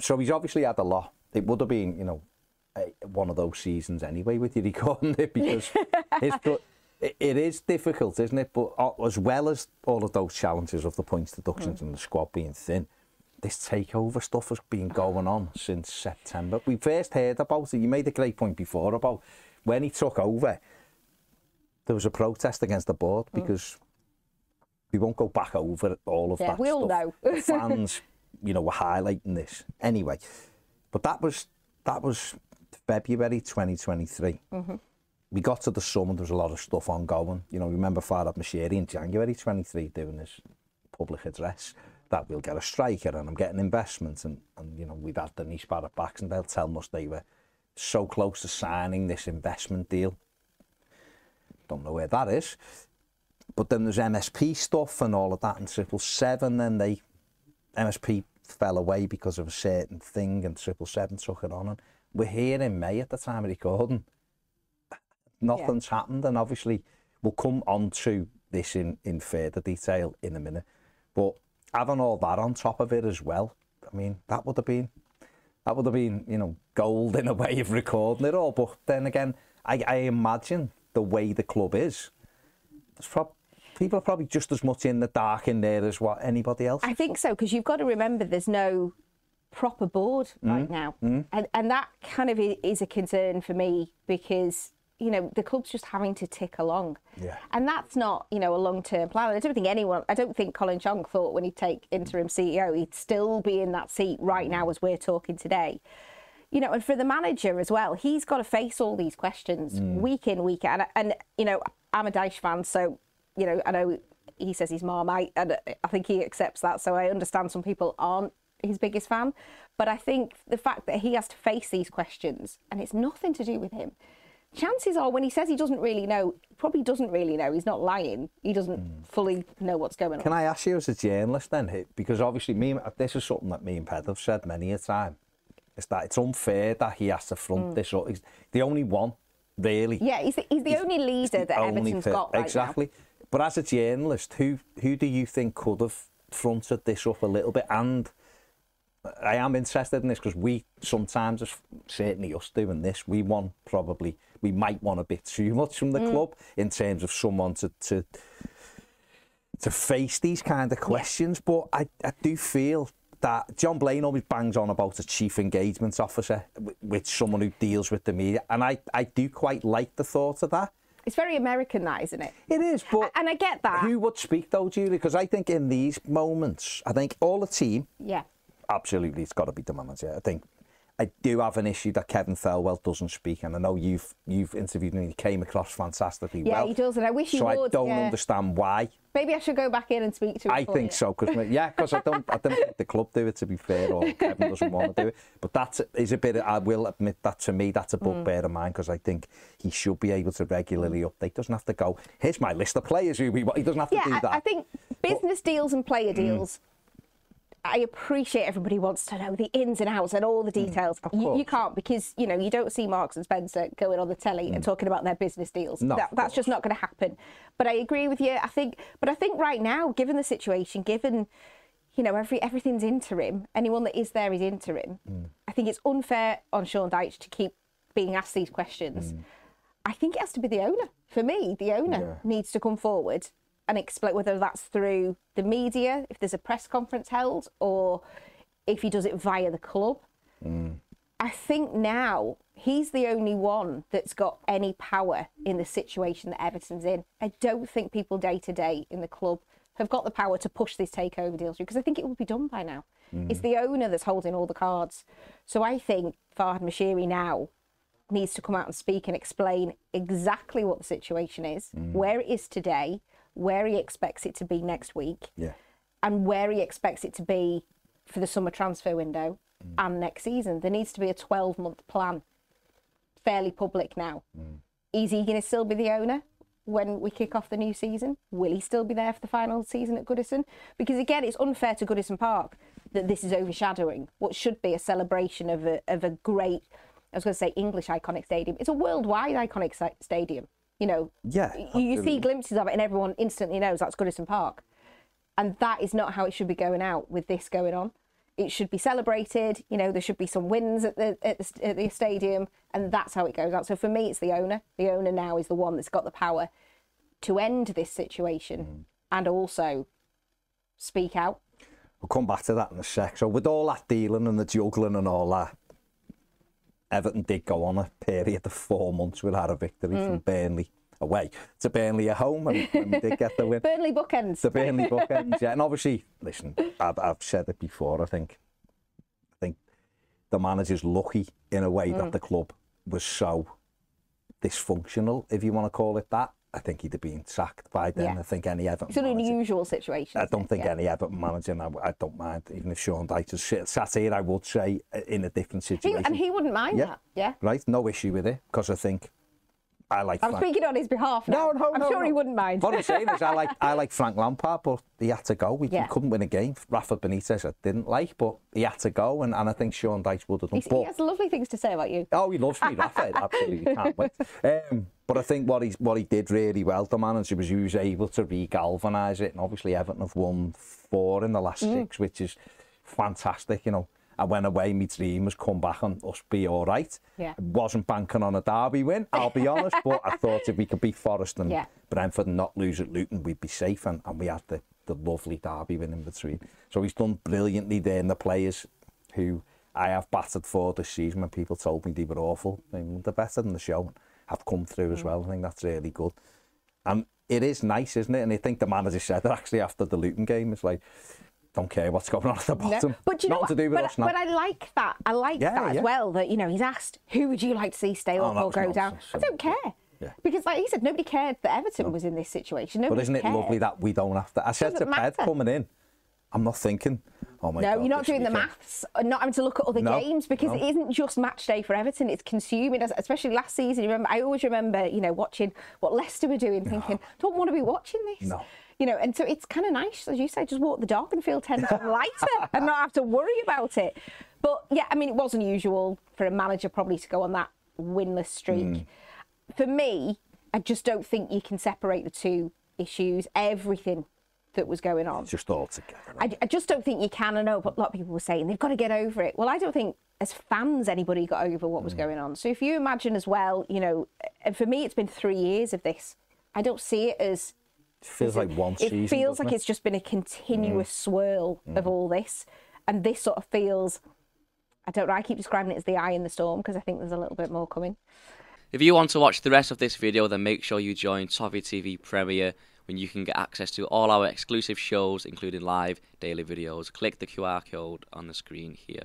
So he's obviously had a lot. It would have been, you know, eh, one of those seasons anyway with you recording it because it, it is difficult, isn't it? But as well as all of those challenges of the points deductions mm. and the squad being thin, this takeover stuff has been going on since September. We first heard about it. You made a great point before about when he took over, there was a protest against the board hmm. because we won't go back over all of yeah, that. We all stuff. know. Fans you know, were highlighting this anyway. But that was that was February 2023. Mm-hmm. We got to the summer, there was a lot of stuff ongoing. You know, remember Farhad Moshiri in January 23 doing his public address that we'll get a striker and I'm getting investments and, and you know, we've had Denise Barrett backs and they'll tell us they were so close to signing this investment deal. Don't know where that is. But then there's MSP stuff and all of that and Triple Seven and they MSP fell away because of a certain thing and Triple Seven took it on and we're here in May at the time of recording. Nothing's yeah. happened, and obviously we'll come on to this in, in further detail in a minute. But having all that on top of it as well, I mean, that would have been that would have been, you know, gold in a way of recording it all. But then again, I, I imagine the way the club is, there's prob- people are probably just as much in the dark in there as what anybody else. I think so because you've got to remember there's no proper board mm. right now. Mm. And, and that kind of is a concern for me because, you know, the club's just having to tick along. Yeah. And that's not, you know, a long term plan. I don't think anyone, I don't think Colin Chong thought when he'd take interim CEO, he'd still be in that seat right now as we're talking today. You know, and for the manager as well, he's got to face all these questions mm. week in, week out. And, and, you know, I'm a Dyche fan, so, you know, I know he says he's Marmite, and I think he accepts that. So I understand some people aren't his biggest fan. But I think the fact that he has to face these questions and it's nothing to do with him. Chances are, when he says he doesn't really know, he probably doesn't really know. He's not lying. He doesn't mm. fully know what's going on. Can I ask you as a journalist then, because obviously me, this is something that me and Ped have said many a time. Is that it's unfair that he has to front mm. this up. He's the only one, really. Yeah, he's the, he's the he's, only leader that Everton's got right Exactly. Now. But as a journalist, who who do you think could have fronted this up a little bit and I am interested in this because we sometimes, certainly us doing this, we want probably, we might want a bit too much from the mm. club in terms of someone to, to, to face these kind of questions. Yeah. But I, I do feel that John Blaine always bangs on about a chief engagement officer, with someone who deals with the media. And I, I do quite like the thought of that. It's very American that, isn't it? It is, but and I get that. Who would speak though, Julie? Because I think in these moments, I think all the team, yeah, absolutely it's got to be the manager. I think I do have an issue that Kevin Thelwell doesn't speak, and I know you've you've interviewed him. and He came across fantastically yeah, well. Yeah, he does, and I wish he so would. So I don't yeah. understand why. Maybe I should go back in and speak to him. I think you. so, because yeah, because I don't, I don't think the club do it to be fair, or Kevin doesn't want to do it. But that is a bit. I will admit that to me, that's a bugbear mm. of mine because I think he should be able to regularly mm. update. Doesn't have to go. Here's my list of players who we. He doesn't have to yeah, do that. I, I think business but, deals and player mm. deals. Mm I appreciate everybody wants to know the ins and outs and all the mm, details. Mm, you, you, can't because you know you don't see Marks and Spencer going on the telly mm. and talking about their business deals. No, that, that's just not going to happen. But I agree with you. I think, but I think right now, given the situation, given you know every everything's interim, anyone that is there is interim. Mm. I think it's unfair on Sean Dyche to keep being asked these questions. Mm. I think it has to be the owner. For me, the owner yeah. needs to come forward and explain whether that's through the media, if there's a press conference held, or if he does it via the club. Mm. I think now he's the only one that's got any power in the situation that Everton's in. I don't think people day to day in the club have got the power to push this takeover deal through because I think it will be done by now. Mm. It's the owner that's holding all the cards. So I think Farhad Moshiri now needs to come out and speak and explain exactly what the situation is, mm. where it is today, where he expects it to be next week, yeah. and where he expects it to be for the summer transfer window mm. and next season. There needs to be a 12 month plan, fairly public now. Mm. Is he going to still be the owner when we kick off the new season? Will he still be there for the final season at Goodison? Because again, it's unfair to Goodison Park that this is overshadowing what should be a celebration of a, of a great, I was going to say English iconic stadium. It's a worldwide iconic stadium. You know, yeah, you, you see glimpses of it, and everyone instantly knows that's Goodison Park, and that is not how it should be going out with this going on. it should be celebrated. You know, there should be some wins at the, at the at the stadium, and that's how it goes out. So for me, it's the owner. The owner now is the one that's got the power to end this situation Mm. and also speak out. We'll come back to that in a sec. So with all that dealing and the juggling and all that, Everton did go on a period of four months without a victory Mm. from Burnley away to Burnley at home, and, and we did get the win. Burnley bookends. the Burnley bookends, yeah. And obviously, listen, I've, I've said it before. I think, I think the manager's lucky in a way Mm. that the club was so dysfunctional, if you want to call it that. I think he'd have been sacked by then. Yeah. I think any Everton It's an manager. unusual situation. I don't think Yeah. any Everton manager, and I, I don't mind, even if Sean Dyche has sat here, I would say, in a different He, situation. and he wouldn't mind Yeah. that. Yeah. Right? No issue with it, because I think I like I'm Frank. speaking on his behalf No, now. no, no, I'm no, sure no. he wouldn't mind. What I'm saying is, I like I like Frank Lampard, but he had to go. We, we Yeah. couldn't win a game. Rafa Benitez, I didn't like, but he had to go, and, and I think Sean Dyche would have done. He's- But, he has lovely things to say about you. oh, he loves me, Rafa. Absolutely can't wait. Um, but I think what he what he did really well, the manager, was he was able to re-galvanise it, and obviously Everton have won four in the last Mm. six, which is fantastic. You know, I went away. My dream was come back and us be all right. Yeah. Wasn't banking on a derby win, I'll be honest, but I thought if we could beat Forest and Yeah. Brentford and not lose at Luton, we'd be safe, and, and we had the, the lovely derby win in between. So he's done brilliantly there, and the players who I have battered for this season when people told me they were awful, they're better than the show, have come through as mm. well. I think that's really good. And it is nice, isn't it? And I think the manager said that actually after the Luton game, it's like, don't care what's going on at the No. bottom. But do you know what? to do with but, us now. but I like that. I like Yeah, that as well. That you know, he's asked, "Who would you like to see stay Oh, up or go down?" I don't care. Yeah. Because, like he said, nobody cared that Everton was in this situation. Nobody But isn't it cared. lovely that we don't have to? I said to Doesn't Ped coming in, I'm not thinking, oh my god. No, God. you're not doing the maths, and not having to look at other No, games because no. it isn't just match day for Everton. It's consuming, as- especially last season. You remember, I always remember, you know, watching what Leicester were doing, thinking, don't want to be watching this. No. You know, and so it's kind of nice, as you say, just walk the dog and feel 10 times lighter and not have to worry about it. But yeah, I mean, it was unusual for a manager probably to go on that winless streak. Mm. For me, I just don't think you can separate the two issues, everything that was going on. Just all together. I, I just don't think you can. I know, but a lot of people were saying they've got to get over it. Well, I don't think as fans anybody got over what was Mm. going on. So if you imagine as well, you know, and for me it's been three years of this. I don't see it as It feels like one it season. feels doesn't like it? it's just been a continuous swirl Mm. of all this, and this sort of feels. I don't know. I keep describing it as the eye in the storm because I think there's a little bit more coming. If you want to watch the rest of this video, then make sure you join Toffee TV Premier when you can get access to all our exclusive shows, including live daily videos. Click the QR code on the screen here.